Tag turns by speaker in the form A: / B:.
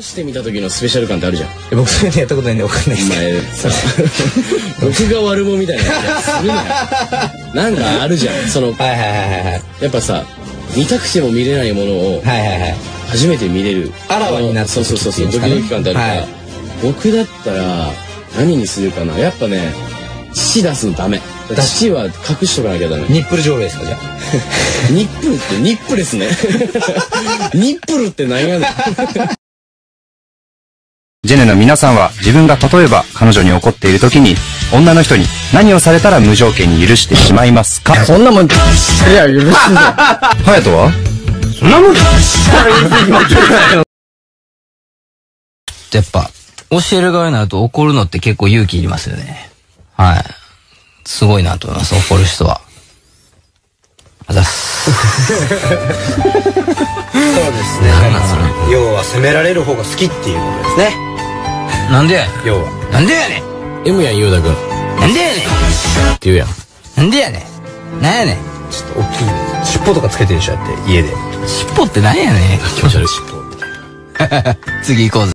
A: してみた時のスペシャル感ってあるじゃん。
B: え僕そういうのやったことないんでわかんないです。
A: お前さ僕が悪者みたいなやつするなよ。なんかあるじゃん。その
B: はいはいはいはいはい。
A: やっぱさ見たくても見れないものを
B: はいはいはい。
A: 初めて見れる。
B: あらわになった
A: そうそうそうそうドキ
B: 時っていうんですかね
A: ドキ感ってあるから、
B: はい。
A: 僕だったら何にするかな。やっぱね血出すのダメ。血は隠しとかなきゃダメ。
B: ニップル上映ですかじゃあ。
A: ニップルってニップレスね。ニップルって何やねん
C: ジェネの皆さんは自分が例えば彼女に怒っている時に女の人に何をされたら無条件に許してしまいますか？
A: そんなもんいや許すぞ
C: ハヤトは
D: やっぱ、教える側になると怒るのって結構勇気いりますよね。はい。すごいなと思います、怒る人は。あざっす。
B: そうですね要は責められる方が好きっていうことですね
D: なんでやね
B: 要は
D: ん。なんでやねん。
A: M やんゆうたくんって
D: なんでやね
A: 言うやん
D: ん。なんでやねん。なんやねん。
B: ちょっと大きい尻尾とかつけてるでしょだって家で
D: 尻尾ってなんやねん。
A: 気持ち悪い
D: 次行こうぜ。